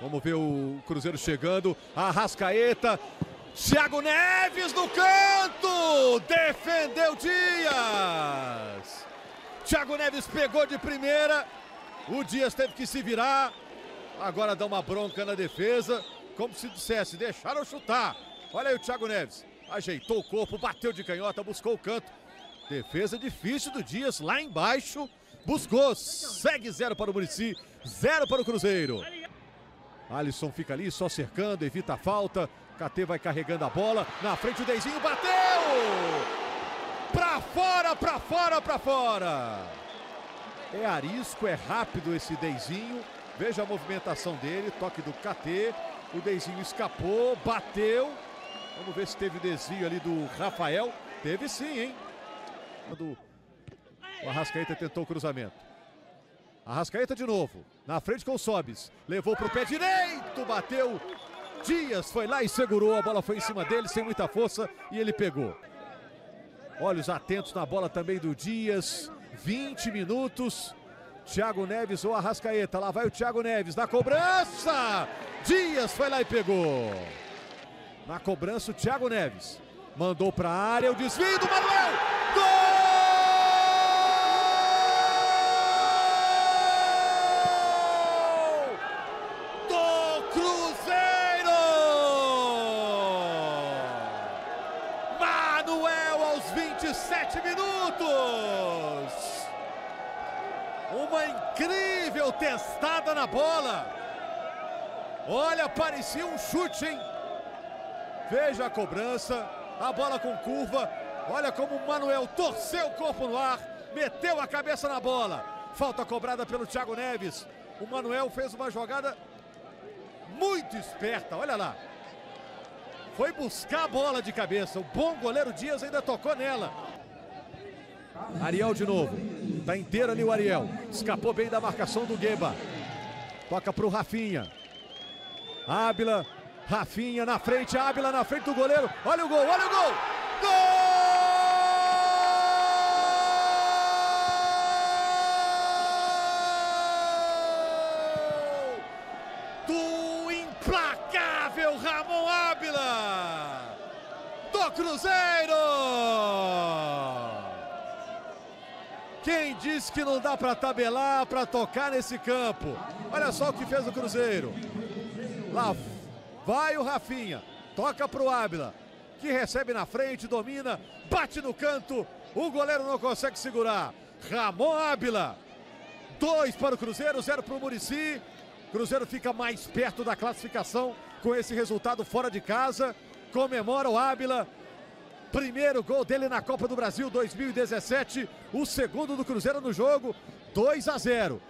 Vamos ver o Cruzeiro chegando. Arrascaeta. Thiago Neves no canto. Defendeu Dias. Thiago Neves pegou de primeira. O Dias teve que se virar. Agora dá uma bronca na defesa. Como se dissesse, deixaram chutar. Olha aí o Thiago Neves. Ajeitou o corpo, bateu de canhota, buscou o canto. Defesa difícil do Dias lá embaixo. Buscou. Segue zero para o Murici, zero para o Cruzeiro. Alisson fica ali só cercando, evita a falta. KT vai carregando a bola. Na frente o Deizinho bateu! Pra fora, pra fora, pra fora! É arisco, é rápido esse Deizinho. Veja a movimentação dele, toque do KT. O Deizinho escapou, bateu. Vamos ver se teve desvio ali do Rafael. Teve sim, hein? Quando o Arrascaeta tentou o cruzamento. Arrascaeta de novo. Na frente com o Sobis. Levou para o pé direito. Bateu. Dias foi lá e segurou. A bola foi em cima dele sem muita força e ele pegou. Olhos atentos na bola também do Dias. 20 minutos. Thiago Neves ou Arrascaeta. Lá vai o Thiago Neves na cobrança. Dias foi lá e pegou. Na cobrança o Thiago Neves. Mandou para a área o desvio do Manuel. Gol! Do Cruzeiro! Manuel aos 27 minutos. Uma incrível testada na bola. Olha, parecia um chute, hein? Veja a cobrança, a bola com curva. Olha como o Manuel torceu o corpo no ar, meteu a cabeça na bola. Falta cobrada pelo Thiago Neves. O Manuel fez uma jogada muito esperta, olha lá. Foi buscar a bola de cabeça. O bom goleiro Dias ainda tocou nela. Ariel de novo. Tá inteiro ali o Ariel. Escapou bem da marcação do Gueba. Toca pro Rafinha. Ábila, Rafinha na frente, Ábila na frente do goleiro. Olha o gol, olha o gol! Gol! Do implacável Ramon Ábila! Do Cruzeiro! Quem disse que não dá para tabelar, para tocar nesse campo? Olha só o que fez o Cruzeiro. Lá vai o Rafinha, toca pro Ábila, que recebe na frente, domina, bate no canto, o goleiro não consegue segurar. Ramon Ábila, dois para o Cruzeiro, zero para o Murici. Cruzeiro fica mais perto da classificação com esse resultado fora de casa. Comemora o Ábila. Primeiro gol dele na Copa do Brasil 2017, o segundo do Cruzeiro no jogo, 2 a 0.